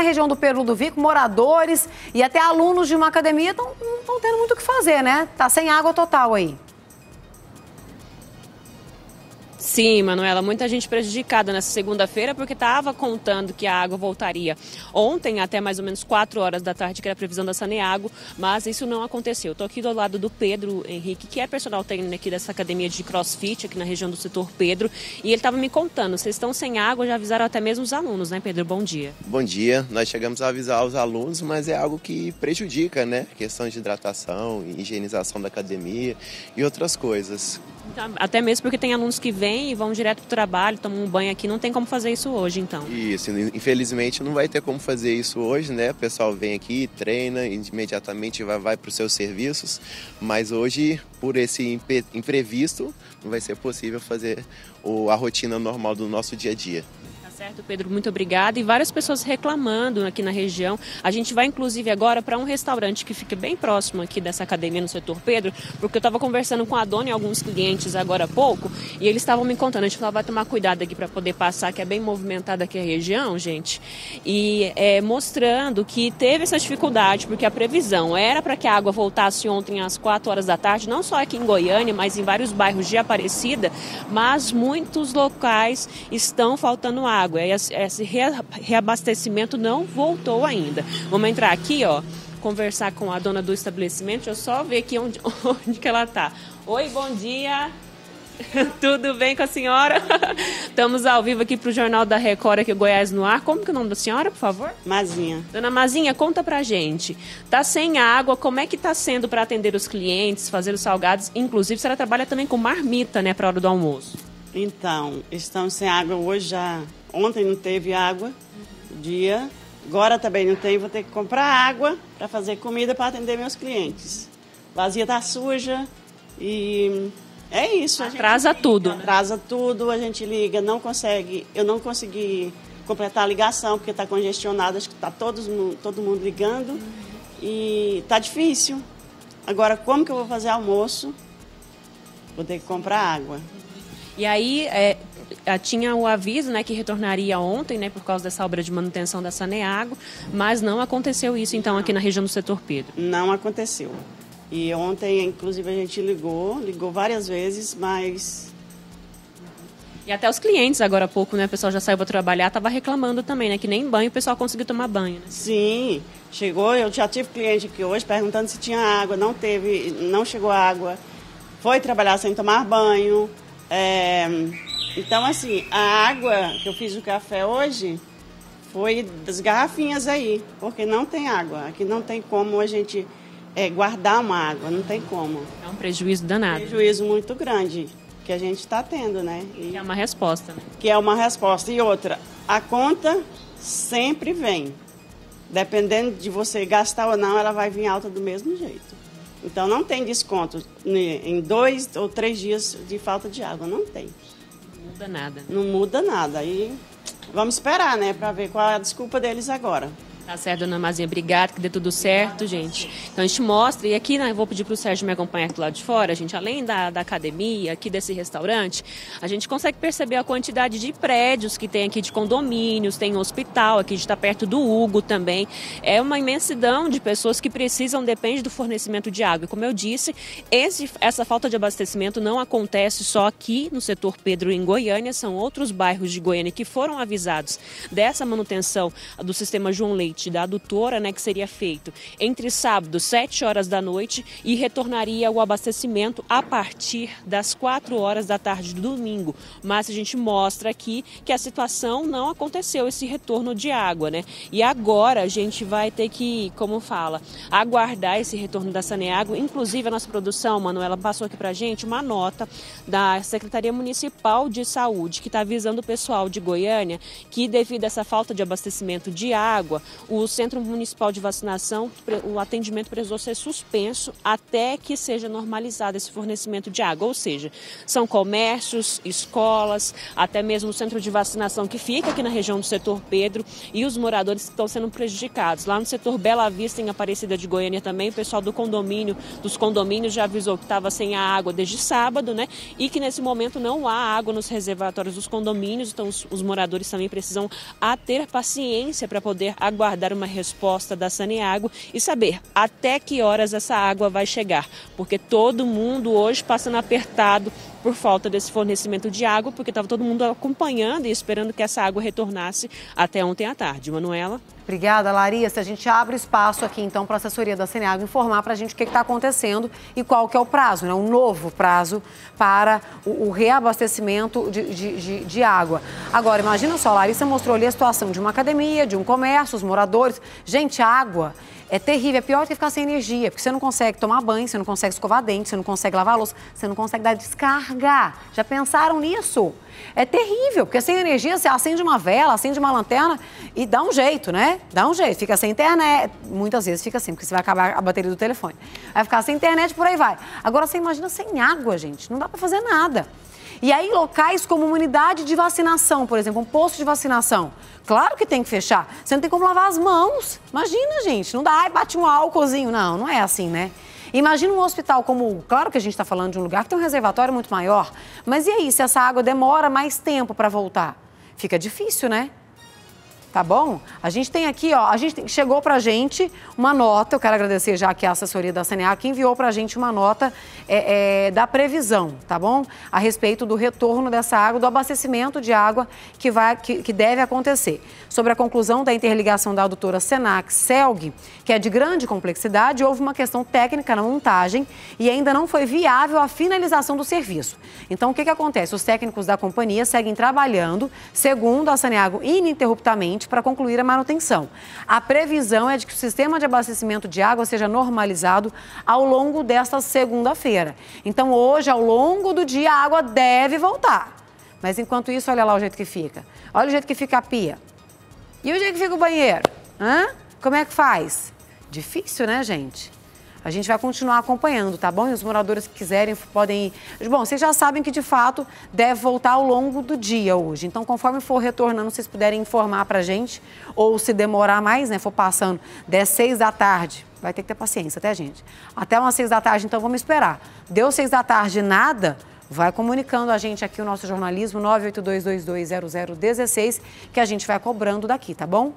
na região do Peru do Vico, moradores e até alunos de uma academia estão tendo muito o que fazer, né? Tá sem água total aí. Sim, Manuela, muita gente prejudicada nessa segunda-feira porque estava contando que a água voltaria ontem até mais ou menos 4 horas da tarde, que era a previsão da Saneago, mas isso não aconteceu. Estou aqui do lado do Pedro Henrique, que é personal técnico aqui dessa academia de crossfit aqui na região do setor Pedro, e ele estava me contando, vocês estão sem água, já avisaram até mesmo os alunos, né, Pedro? Bom dia. Bom dia, nós chegamos a avisar os alunos, mas é algo que prejudica, né? Questão de hidratação, higienização da academia e outras coisas. Até mesmo porque tem alunos que vêm e vão direto para o trabalho, tomam um banho aqui, não tem como fazer isso hoje, então. Isso, infelizmente não vai ter como fazer isso hoje, né? O pessoal vem aqui, treina, imediatamente vai, vai para os seus serviços, mas hoje, por esse imprevisto, não vai ser possível fazer a rotina normal do nosso dia a dia. Certo, Pedro, muito obrigada. E várias pessoas reclamando aqui na região. A gente vai, inclusive, agora para um restaurante que fica bem próximo aqui dessa academia no setor Pedro, porque eu estava conversando com a dona e alguns clientes agora há pouco, e eles estavam me contando. A gente falou, vai tomar cuidado aqui para poder passar, que é bem movimentada aqui a região, gente. E é, mostrando que teve essa dificuldade, porque a previsão era para que a água voltasse ontem às 4 horas da tarde, não só aqui em Goiânia, mas em vários bairros de Aparecida, mas muitos locais estão faltando água água. E esse reabastecimento não voltou ainda. Vamos entrar aqui, ó, conversar com a dona do estabelecimento. Deixa eu só ver aqui onde, onde que ela tá. Oi, bom dia. Tudo bem com a senhora? Estamos ao vivo aqui para o Jornal da Record aqui, Goiás no ar. Como que é o nome da senhora, por favor? Mazinha. Dona Mazinha, conta pra gente. Tá sem água, como é que tá sendo para atender os clientes, fazer os salgados? Inclusive, a senhora trabalha também com marmita, né, para hora do almoço. Então, estamos sem água hoje já Ontem não teve água, dia. Agora também não tem, vou ter que comprar água para fazer comida para atender meus clientes. Vazia tá suja e é isso. Atrasa tudo. Atrasa tudo, a gente liga, não consegue, eu não consegui completar a ligação porque está congestionado, acho que está todo, todo mundo ligando e está difícil. Agora, como que eu vou fazer almoço? Vou ter que comprar água. E aí, é, tinha o aviso né, que retornaria ontem, né, por causa dessa obra de manutenção da Saneago, mas não aconteceu isso, então, aqui na região do setor Pedro? Não aconteceu. E ontem, inclusive, a gente ligou, ligou várias vezes, mas e até os clientes, agora há pouco, né? O pessoal já saiu para trabalhar, estava reclamando também, né? Que nem banho o pessoal conseguiu tomar banho, né? Sim, chegou, eu já tive cliente aqui hoje perguntando se tinha água, não teve, não chegou água, foi trabalhar sem tomar banho. É, então, assim, a água que eu fiz o café hoje foi das garrafinhas aí, porque não tem água. Aqui não tem como a gente é, guardar uma água, não tem como. É um prejuízo danado. Um prejuízo muito grande que a gente está tendo, né? E, é uma resposta, né? Que é uma resposta. E outra, a conta sempre vem. Dependendo de você gastar ou não, ela vai vir alta do mesmo jeito. Então não tem desconto em dois ou três dias de falta de água, não tem muda nada. Não muda nada. Aí vamos esperar, né, para ver qual é a desculpa deles agora. Tá certo, dona Mazinha. Obrigada, que dê tudo certo, gente. Então a gente mostra, e aqui né, eu vou pedir para o Sérgio me acompanhar do lado de fora, gente, além da, da academia, aqui desse restaurante, a gente consegue perceber a quantidade de prédios que tem aqui de condomínios, tem um hospital, aqui a gente está perto do Hugo também. É uma imensidão de pessoas que precisam, depende do fornecimento de água. E como eu disse, esse, essa falta de abastecimento não acontece só aqui no setor Pedro em Goiânia, são outros bairros de Goiânia que foram avisados dessa manutenção do sistema João Leite da adutora, né, que seria feito entre sábado, 7 horas da noite, e retornaria o abastecimento a partir das 4 horas da tarde do domingo. Mas a gente mostra aqui que a situação não aconteceu, esse retorno de água, né? E agora a gente vai ter que, como fala, aguardar esse retorno da Saneago. Inclusive, a nossa produção, Manuela, passou aqui pra gente uma nota da Secretaria Municipal de Saúde, que está avisando o pessoal de Goiânia que, devido a essa falta de abastecimento de água, o Centro Municipal de Vacinação, o atendimento precisou ser suspenso até que seja normalizado esse fornecimento de água. Ou seja, são comércios, escolas, até mesmo o centro de vacinação que fica aqui na região do setor Pedro e os moradores estão sendo prejudicados. Lá no setor Bela Vista, em Aparecida de Goiânia também, o pessoal do condomínio, dos condomínios já avisou que estava sem a água desde sábado, né? E que nesse momento não há água nos reservatórios dos condomínios, então os, os moradores também precisam a ter paciência para poder aguardar aguardar uma resposta da Saneago e saber até que horas essa água vai chegar, porque todo mundo hoje passando apertado por falta desse fornecimento de água, porque estava todo mundo acompanhando e esperando que essa água retornasse até ontem à tarde. Manuela? Obrigada, Larissa. A gente abre espaço aqui, então, para a assessoria da Seneago informar para a gente o que está acontecendo e qual que é o prazo, né? um novo prazo para o, o reabastecimento de, de, de, de, água. Agora, imagina só, Larissa mostrou ali a situação de uma academia, de um comércio, os moradores. Gente, água é terrível, é pior que ficar sem energia, porque você não consegue tomar banho, você não consegue escovar dente, você não consegue lavar louça, você não consegue dar descarga. Já pensaram nisso? É terrível, porque sem energia você acende uma vela, acende uma lanterna e dá um jeito, né? Dá um jeito, fica sem internet. Muitas vezes fica assim, porque você vai acabar a bateria do telefone. Vai ficar sem internet, por aí vai. Agora você imagina sem água, gente, não dá para fazer nada. E aí, locais como uma unidade de vacinação, por exemplo, um posto de vacinação. Claro que tem que fechar. Você não tem como lavar as mãos. Imagina, gente. Não dá, ai, bate um álcoolzinho. Não, não é assim, né? Imagina um hospital como. Claro que a gente está falando de um lugar que tem um reservatório muito maior. Mas e aí, se essa água demora mais tempo para voltar? Fica difícil, né? tá bom? A gente tem aqui, ó, a gente chegou pra gente uma nota, eu quero agradecer já aqui a assessoria da CNA, que enviou pra gente uma nota é, é, da previsão, tá bom? A respeito do retorno dessa água, do abastecimento de água que, vai, que, que deve acontecer. Sobre a conclusão da interligação da adutora Senac-Celg, que é de grande complexidade, houve uma questão técnica na montagem e ainda não foi viável a finalização do serviço. Então, o que, que acontece? Os técnicos da companhia seguem trabalhando, segundo a Saneago, ininterruptamente para concluir a manutenção. A previsão é de que o sistema de abastecimento de água seja normalizado ao longo desta segunda-feira. Então, hoje, ao longo do dia, a água deve voltar. Mas enquanto isso, olha lá o jeito que fica. Olha o jeito que fica a pia. E o jeito que fica o banheiro? Hã? Como é que faz? Difícil, né, gente? A gente vai continuar acompanhando, tá bom? E os moradores que quiserem podem ir. Bom, vocês já sabem que de fato deve voltar ao longo do dia hoje. Então, conforme for retornando, vocês puderem informar pra gente, ou se demorar mais, né? For passando 10, 6 da tarde, vai ter que ter paciência, até, gente? Até umas 6 da tarde, então vamos esperar. Deu 6 da tarde nada, vai comunicando a gente aqui o nosso jornalismo 982220016, que a gente vai cobrando daqui, tá bom?